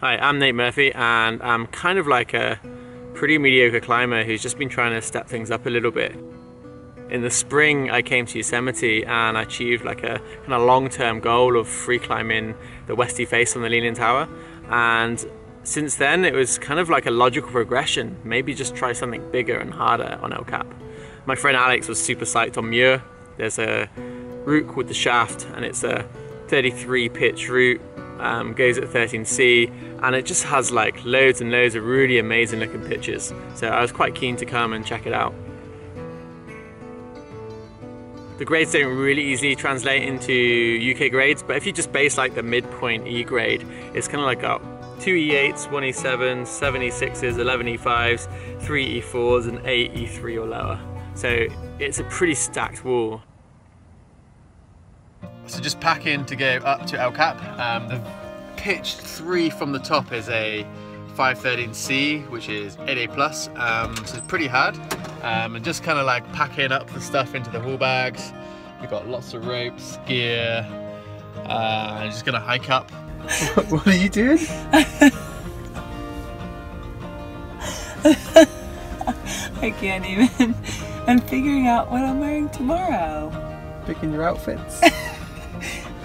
Hi, I'm Nate Murphy and I'm kind of like a pretty mediocre climber who's just been trying to step things up a little bit. In the spring I came to Yosemite and I achieved like a kind of long-term goal of free climbing the Westie Face on the Leaning Tower and since then it was kind of like a logical progression, maybe just try something bigger and harder on El Cap. My friend Alex was super psyched on Muir. There's a route called the Shaft and it's a 33 pitch route um, goes at 13C and it just has like loads and loads of really amazing looking pictures. So I was quite keen to come and check it out. The grades don't really easily translate into UK grades, but if you just base like the midpoint E grade, it's kind of like a two E8s, one E7s, seven E6s, 11 E5s, three E4s, and eight E3 or lower. So it's a pretty stacked wall. So just pack in to go up to El Cap. Um, the pitch three from the top is a 513C, which is 8A plus, um, so it's pretty hard. Um, and just kind of like packing up the stuff into the haul bags. We've got lots of ropes, gear, uh, I'm just gonna hike up. what are you doing? I can't even. I'm figuring out what I'm wearing tomorrow. Picking your outfits.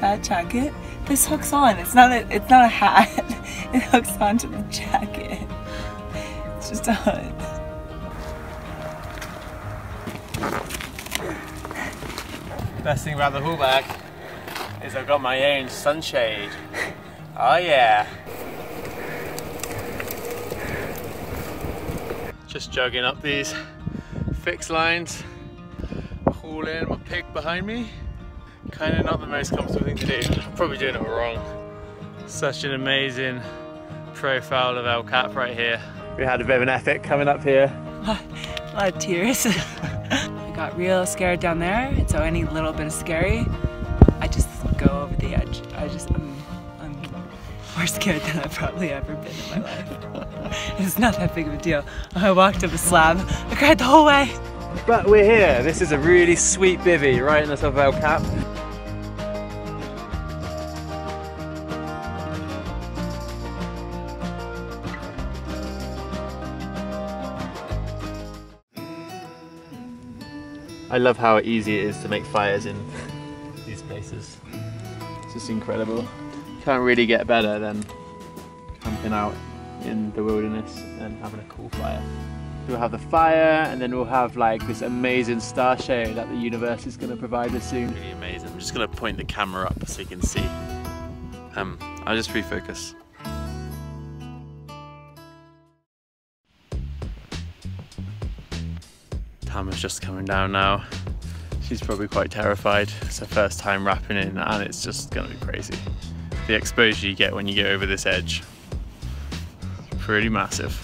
That jacket. This hooks on. It's not a. It's not a hat. It hooks onto the jacket. It's just a hood. Best thing about the haul bag is I've got my own sunshade. Oh yeah. Just jogging up these fixed lines, hauling my pig behind me. Kind of not the most comfortable thing to do. I'm probably doing it wrong. Such an amazing profile of El Cap right here. We had a bit of an epic coming up here. A lot of tears. I got real scared down there, and so any little bit of scary, I just go over the edge. I just, I'm, I'm more scared than I've probably ever been in my life. it's not that big of a deal. I walked up a slab, I cried the whole way. But we're here. This is a really sweet bivvy right in the top of El Cap. I love how easy it is to make fires in these places. It's just incredible. Can't really get better than camping out in the wilderness and having a cool fire. We'll have the fire and then we'll have like this amazing star show that the universe is going to provide us soon. Really amazing. I'm just going to point the camera up so you can see. Um, I'll just refocus. Tama's just coming down now. She's probably quite terrified. It's her first time rapping in and it's just going to be crazy. The exposure you get when you get over this edge, pretty massive.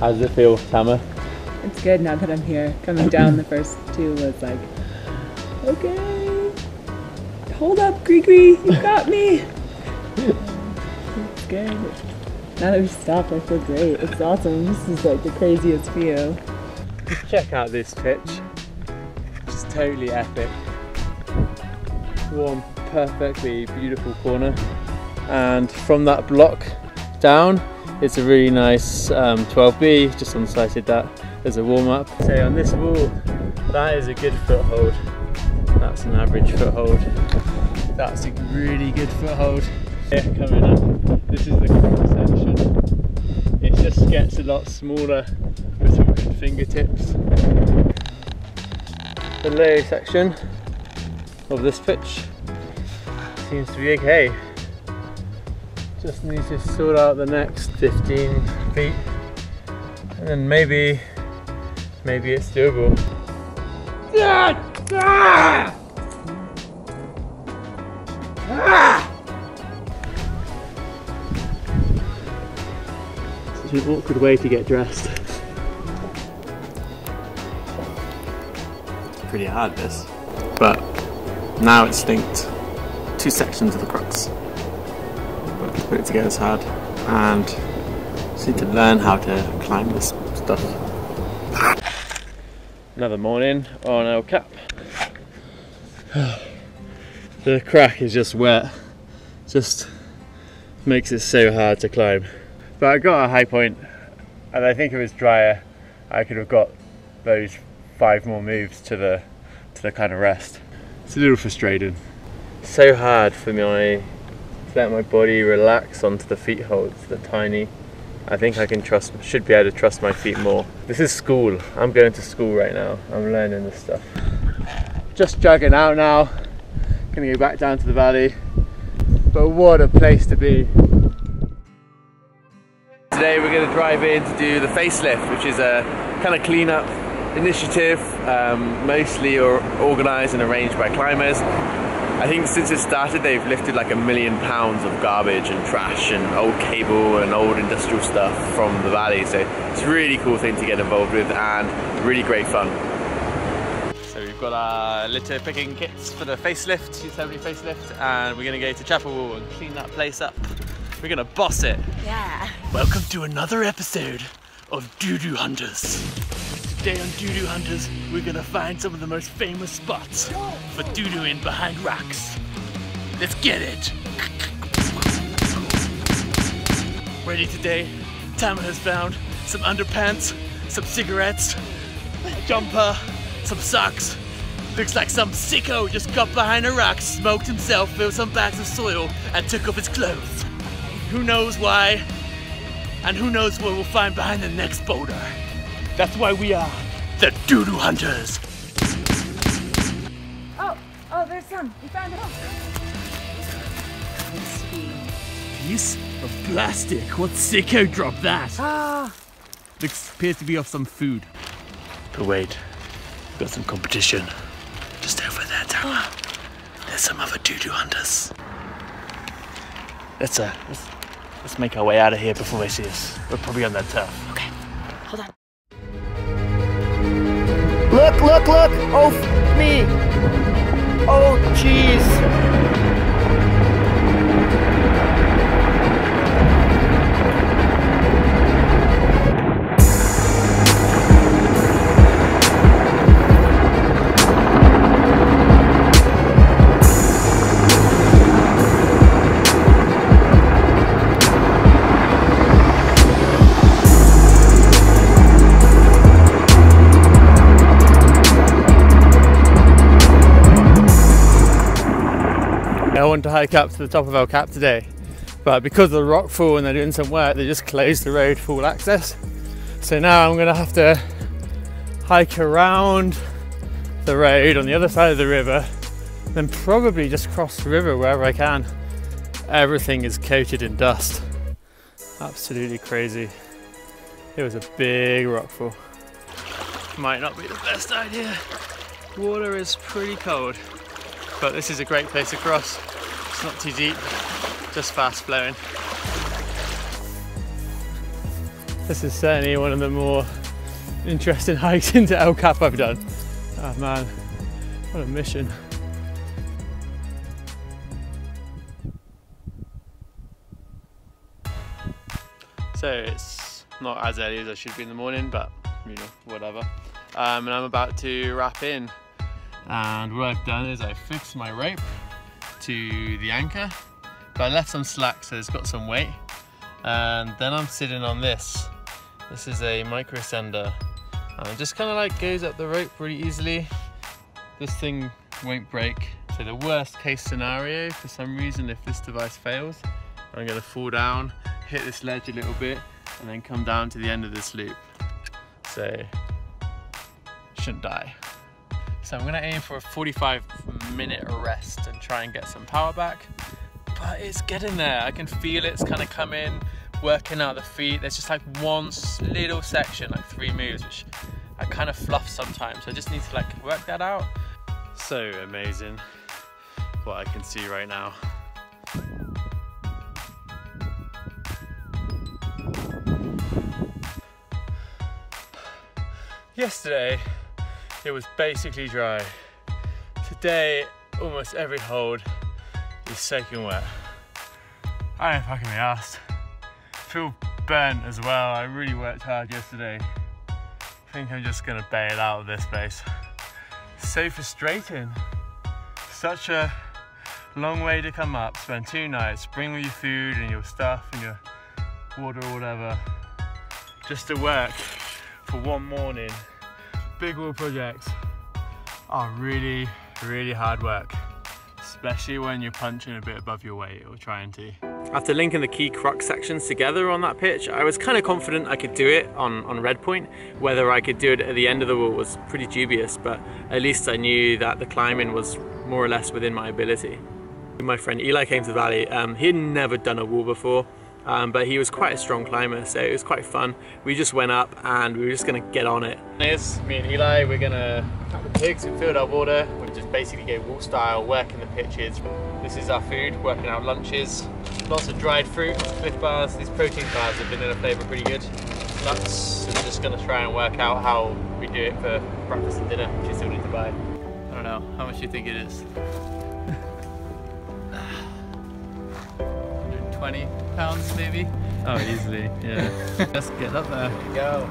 How does it feel, Tama? It's good now that I'm here. Coming down the first two was like, okay, hold up, Gree you got me. it's good. Now that we stopped, I feel great. It's awesome. This is like the craziest view. Check out this pitch. It's totally epic. One perfectly beautiful corner. And from that block down, it's a really nice um, 12B, just onsighted that. as a warm up. So on this wall, that is a good foothold. That's an average foothold. That's a really good foothold. Here coming up, this is the gets a lot smaller between fingertips. The low section of this pitch seems to be okay. Just need to sort out the next 15 feet and then maybe, maybe it's doable. Ah! Ah! Such an awkward way to get dressed. It's pretty hard this, but now it's linked two sections of the crux. But to put it together is hard, and just need to learn how to climb this stuff. Another morning on El Cap. the crack is just wet just makes it so hard to climb. But I got a high point and I think if it was drier I could have got those five more moves to the to the kind of rest. It's a little frustrating. So hard for me to let my body relax onto the feet holds, the tiny. I think I can trust, should be able to trust my feet more. This is school. I'm going to school right now. I'm learning this stuff. Just jogging out now. Gonna go back down to the valley. But what a place to be. Today we're going to drive in to do the facelift, which is a kind of cleanup initiative, um, mostly or organised and arranged by climbers. I think since it started, they've lifted like a million pounds of garbage and trash and old cable and old industrial stuff from the valley. So it's a really cool thing to get involved with and really great fun. So we've got our litter picking kits for the facelift, Yosemite facelift, and we're gonna go to Chapel Wall and clean that place up. We're gonna boss it. Yeah. Welcome to another episode of Doo Doo Hunters. Today on Doo Doo Hunters, we're gonna find some of the most famous spots for doo-dooing behind rocks. Let's get it! Ready today, Tama has found some underpants, some cigarettes, a jumper, some socks. Looks like some sicko just got behind a rock, smoked himself, filled some bags of soil, and took off his clothes. Who knows why, and who knows what we'll find behind the next boulder. That's why we are the Doodoo Hunters. Oh, oh, there's some. We found it. Piece of plastic. What sicko dropped that? Ah. Looks appears to be of some food. But wait, we've got some competition. Just over there, Tara. There's some other Doodoo Hunters. Let's uh, let's, let's make our way out of here before they see us. We're probably on that turf. Okay. Hold on. Look, look, look! Oh, me! Oh, jeez! Hike up to the top of El Cap today, but because of the rock fall and they're doing some work, they just closed the road for all access. So now I'm gonna have to hike around the road on the other side of the river, then probably just cross the river wherever I can. Everything is coated in dust. Absolutely crazy. It was a big rockfall. Might not be the best idea. Water is pretty cold but this is a great place to cross. It's not too deep, just fast flowing. This is certainly one of the more interesting hikes into El Cap I've done. Oh man, what a mission. So it's not as early as I should be in the morning, but you know, whatever. Um, and I'm about to wrap in and what I've done is I fixed my rope to the anchor but I left some slack so it's got some weight. And then I'm sitting on this. This is a micro sender and it just kind of like goes up the rope really easily. This thing won't break. So the worst case scenario for some reason if this device fails I'm going to fall down hit this ledge a little bit and then come down to the end of this loop. So shouldn't die so I'm gonna aim for a 45 minute rest and try and get some power back. But it's getting there. I can feel it's kind of coming, working out the feet. There's just like one little section, like three moves, which I kind of fluff sometimes. So I just need to like work that out. So amazing what I can see right now. Yesterday, it was basically dry. Today, almost every hold is soaking wet. I ain't fucking be asked. Feel burnt as well. I really worked hard yesterday. I think I'm just gonna bail out of this place. So frustrating. Such a long way to come up, spend two nights, bring all your food and your stuff and your water or whatever, just to work for one morning. Big wall projects are really, really hard work, especially when you're punching a bit above your weight or trying to. After linking the key crux sections together on that pitch, I was kind of confident I could do it on, on Red Point. Whether I could do it at the end of the wall was pretty dubious, but at least I knew that the climbing was more or less within my ability. My friend Eli came to the valley. Um, he had never done a wall before, um, but he was quite a strong climber, so it was quite fun. We just went up and we were just gonna get on it. Here's me and Eli, we're gonna cut the pigs, we filled our water, We're just basically go wall style, working the pitches. This is our food, working out lunches. Lots of dried fruit, Clif bars, these protein bars have been in a flavour pretty good. Nuts, we're just gonna try and work out how we do it for breakfast and dinner, which you still need to buy. I don't know, how much do you think it is? 120 pounds maybe? Oh, easily, yeah. Let's get up there. Here we go.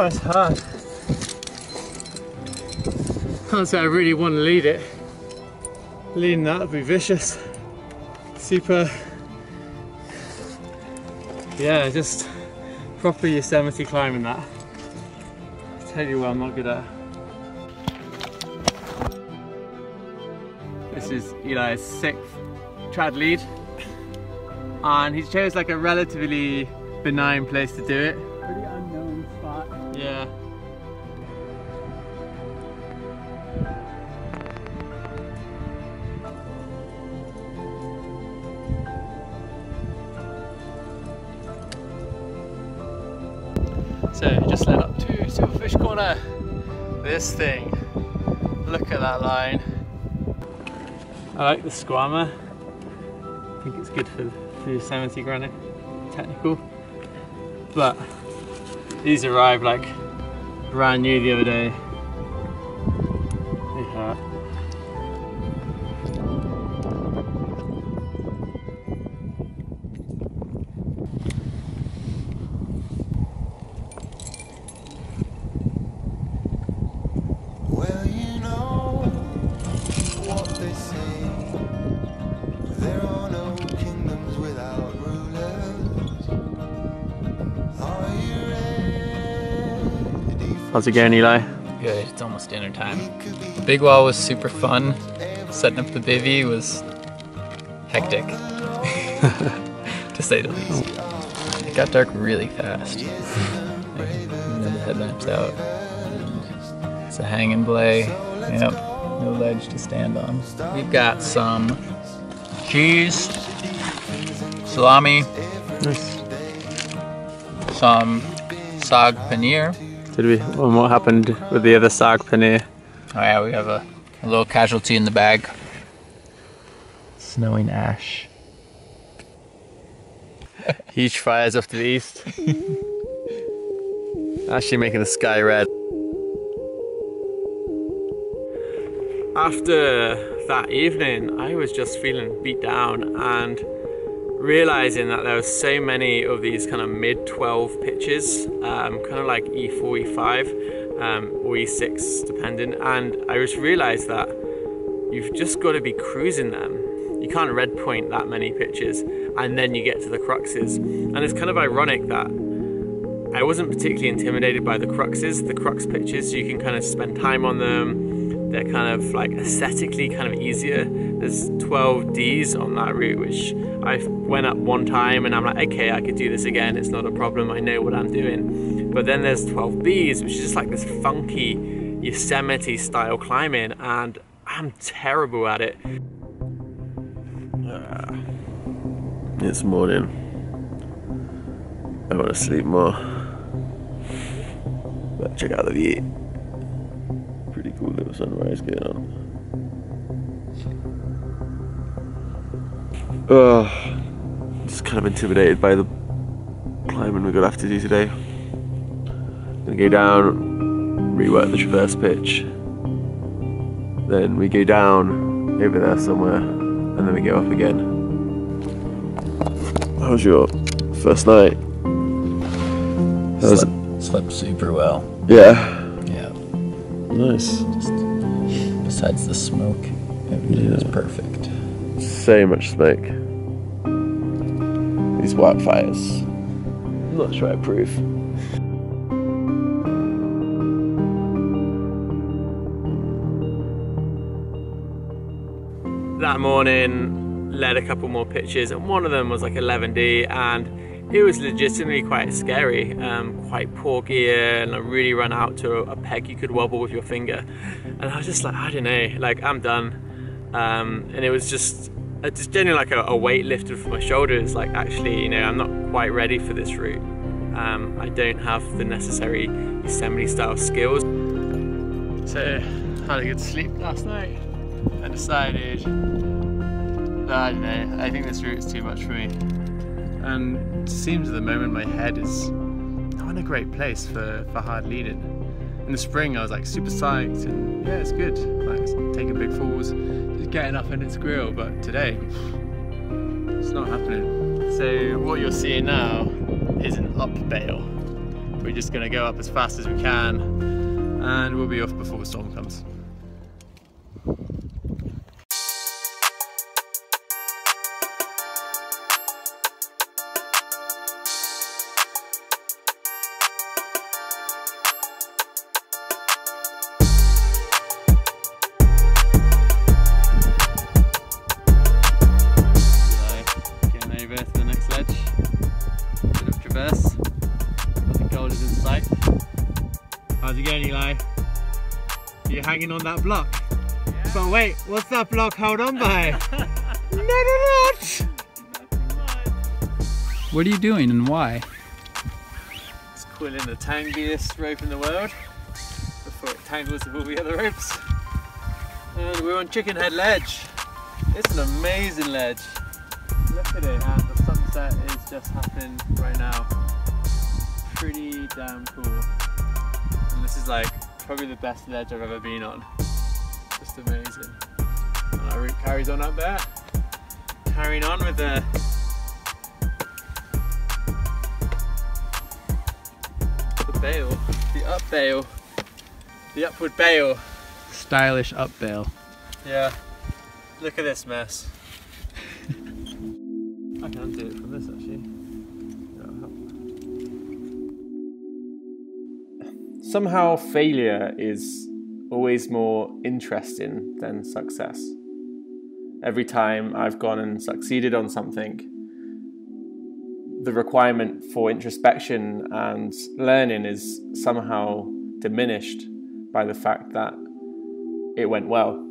Oh, it's hard. Can't say I really want to lead it. Leading that would be vicious. Super. Yeah, just proper Yosemite climbing that. I tell you what I'm not good at. This is Eli's sixth trad lead. And he chose like a relatively benign place to do it. So just led up to Silverfish Corner. This thing. Look at that line. I like the Skwama. I think it's good for, the Yosemite granite. Eh? Technical. But these arrived like brand new the other day. How's it going, Eli? Good, it's almost dinner time. The big wall was super fun. Setting up the bivy was hectic, to say the least. It got dark really fast. Like, the headlamps out. And it's a hanging belay. Yep, no ledge to stand on. We've got some cheese, salami, Nice. some sag paneer. Did we? And what happened with the other sag paneer? Oh yeah, we have a, a little casualty in the bag. Snowing ash. Huge fires off to the east. Actually making the sky red. After that evening, I was just feeling beat down and realizing that there were so many of these kind of mid 12 pitches, um, kind of like E4, E5, um, or E6, depending. And I just realized that you've just got to be cruising them. You can't red point that many pitches and then you get to the cruxes. And it's kind of ironic that I wasn't particularly intimidated by the cruxes, the crux pitches, you can kind of spend time on them. They're kind of like aesthetically kind of easier. There's 12 Ds on that route, which I went up one time and I'm like, okay, I could do this again. It's not a problem. I know what I'm doing. But then there's 12 Bs, which is just like this funky Yosemite style climbing, and I'm terrible at it. Ah. It's morning. I want to sleep more. But check out the view. Cool little sunrise on. Oh, just kind of intimidated by the climbing we're gonna have to do today. Gonna go down, rework the traverse pitch. Then we go down over there somewhere, and then we go up again. How was your first night? Slept, slept super well. Yeah. Nice. Just besides the smoke, everything was Yeah. perfect. So much smoke. These wildfires. I'm not sure I approve. that morning led a couple more pitches and one of them was like 11d and it was legitimately quite scary um, quite poor gear and I really run out to a, peg you could wobble with your finger. And I was just like I don't know like I'm done. Um, and it was just just genuinely like a, a weight lifted from my shoulders like actually you know I'm not quite ready for this route. Um, I don't have the necessary Yosemite style skills. So I had a good sleep last night I decided I don't know, I think this route is too much for me. And it seems at the moment my head is not in a great place for, for hard leading. In the spring I was like super psyched and yeah it's good, like taking big falls, just getting up in its grill, but today it's not happening. So what you're seeing now is an up bail. We're just gonna go up as fast as we can and we'll be off before the storm comes. You're on that block. But wait, what's that block held on by? no, no, not! What are you doing and why? It's quilling the tangiest rope in the world before it tangles with all the other ropes. And we're on Chicken Head Ledge. It's an amazing ledge. Look at it, and the sunset is just happening right now. Pretty damn cool. And this is like probably the best ledge I've ever been on. Just amazing. And our route carries on up there. Carrying on with the the bail, the up bail, the upward bail. Stylish up bail. Yeah. Look at this mess. I can't do it from this actually. Somehow failure is always more interesting than success. Every time I've gone and succeeded on something, the requirement for introspection and learning is somehow diminished by the fact that it went well.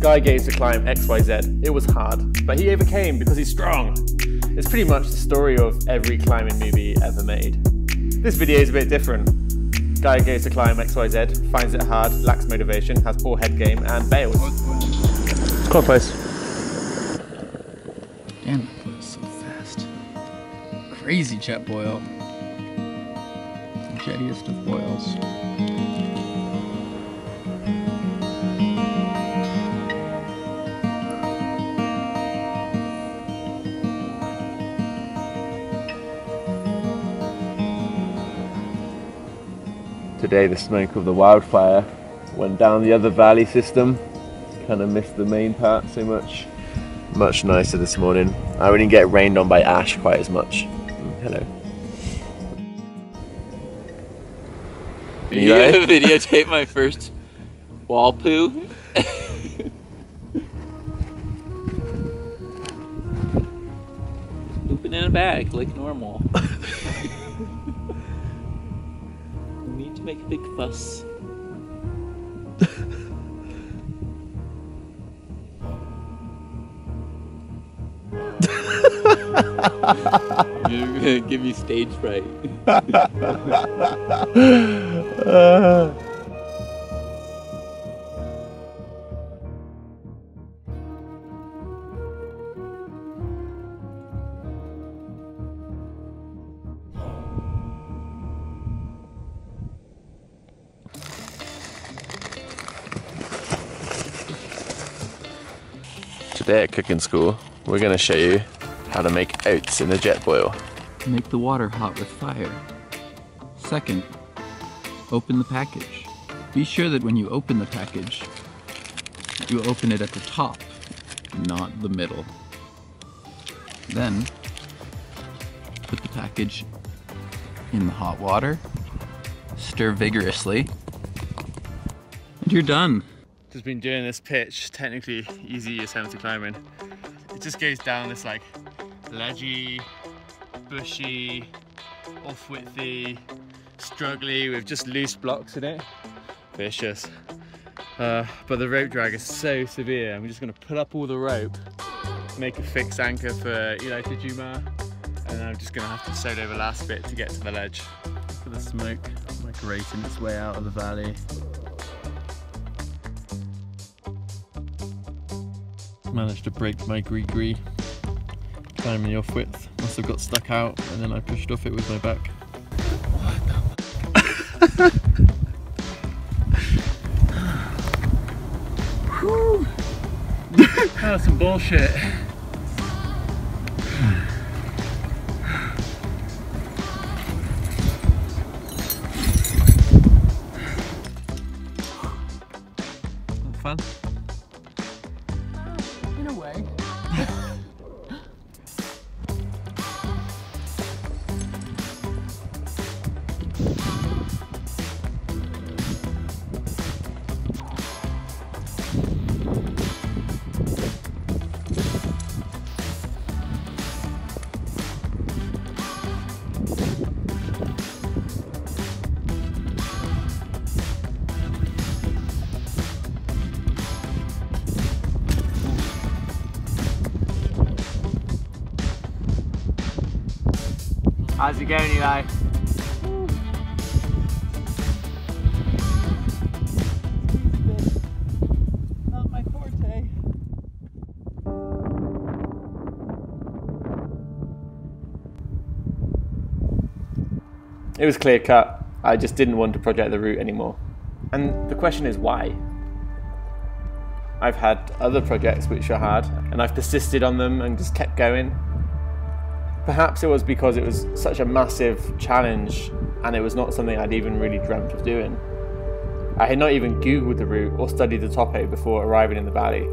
Guy gave to climb XYZ. It was hard, but he overcame because he's strong. It's pretty much the story of every climbing movie ever made. This video is a bit different. Guy goes to climb XYZ, finds it hard, lacks motivation, has poor head game, and bails. On, place. Damn, that was so fast. Crazy Jetboil. Jettiest of boils. Today the smoke of the wildfire went down the other valley system. Kind of missed the main part so much. Much nicer this morning. I wouldn't get rained on by ash quite as much. Hello. You Eli? videotape my first wall poo. Pooping in a bag like normal. to make a big fuss. You're gonna give me stage fright. Today cooking school, we're going to show you how to make oats in a Jetboil. Make the water hot with fire. Second, open the package. Be sure that when you open the package, you open it at the top, not the middle. Then, put the package in the hot water, stir vigorously, and you're done. Just been doing this pitch, technically easy Yosemite climbing. It just goes down this like ledgy, bushy, off-widthy, struggly with just loose blocks in it. Vicious. Uh, but the rope drag is so severe. I'm just gonna pull up all the rope, make a fixed anchor for Eli to jumar, and I'm just gonna have to solo the last bit to get to the ledge. Look at the smoke migrating its way out of the valley. Managed to break my GriGri climbing the off width. Must have got stuck out and then I pushed off it with my back. That's some bullshit. How's it going, Eli? Not. It was clear cut. I just didn't want to project the route anymore. And the question is why? I've had other projects which are hard, and I've persisted on them and just kept going. Perhaps it was because it was such a massive challenge and it was not something I'd even really dreamt of doing. I had not even Googled the route or studied the topo before arriving in the valley.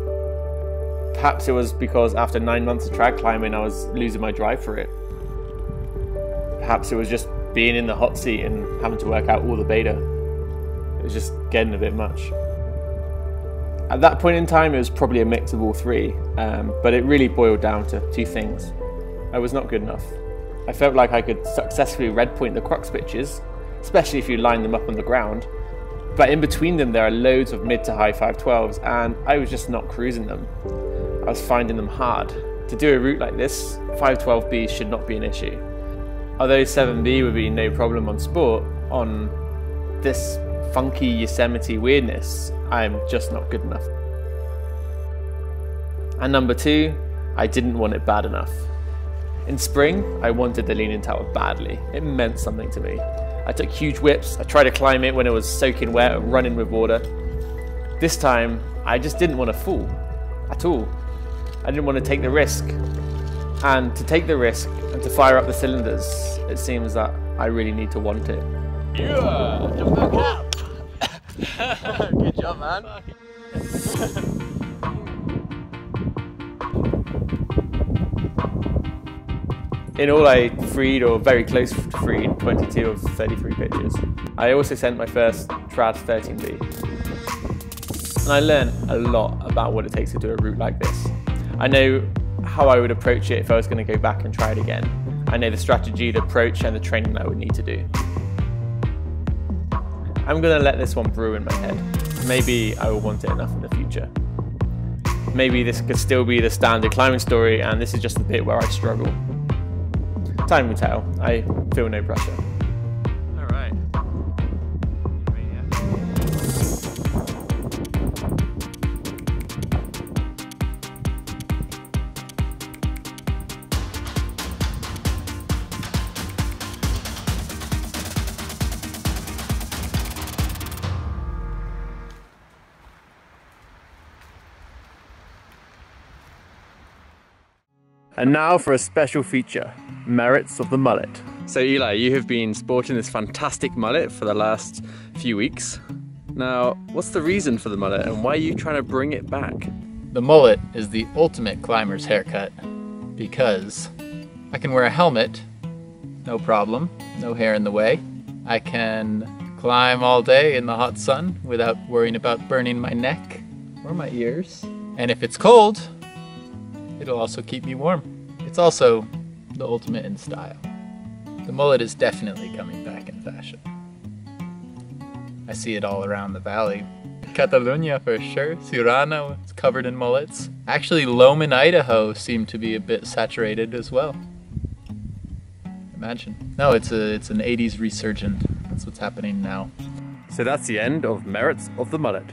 Perhaps it was because after nine months of trad climbing, I was losing my drive for it. Perhaps it was just being in the hot seat and having to work out all the beta. It was just getting a bit much. At that point in time, it was probably a mix of all three, um, but it really boiled down to two things. I was not good enough. I felt like I could successfully red point the crux pitches, especially if you line them up on the ground, but in between them there are loads of mid to high 512s, and I was just not cruising them. I was finding them hard. To do a route like this, 512B should not be an issue. Although 7B would be no problem on sport, on this funky Yosemite weirdness, I'm just not good enough. And number two, I didn't want it bad enough. In spring, I wanted the Leaning Tower badly. It meant something to me. I took huge whips, I tried to climb it when it was soaking wet and running with water. This time, I just didn't want to fall at all. I didn't want to take the risk. And to take the risk and to fire up the cylinders, it seems that I really need to want it. Yeah, jump back up. Good job, man. In all, I freed or very close to freed 22 of 33 pitches. I also sent my first Trad 13B. And I learned a lot about what it takes to do a route like this. I know how I would approach it if I was going to go back and try it again. I know the strategy, the approach, and the training that I would need to do. I'm going to let this one brew in my head. Maybe I will want it enough in the future. Maybe this could still be the standard climbing story, and this is just the bit where I struggle. Time will tell. I feel no pressure. All right. And now for a special feature, merits of the mullet. So Eli, you have been sporting this fantastic mullet for the last few weeks. Now, what's the reason for the mullet and why are you trying to bring it back? The mullet is the ultimate climber's haircut because I can wear a helmet, no problem, no hair in the way. I can climb all day in the hot sun without worrying about burning my neck or my ears. And if it's cold, it'll also keep me warm. It's also the ultimate in style. The mullet is definitely coming back in fashion. I see it all around the valley. Catalonia for sure. Siurana is covered in mullets. Actually, Lowman, Idaho seemed to be a bit saturated as well. Imagine. No, it's a it's an 80s resurgent. That's what's happening now. So that's the end of merits of the mullet.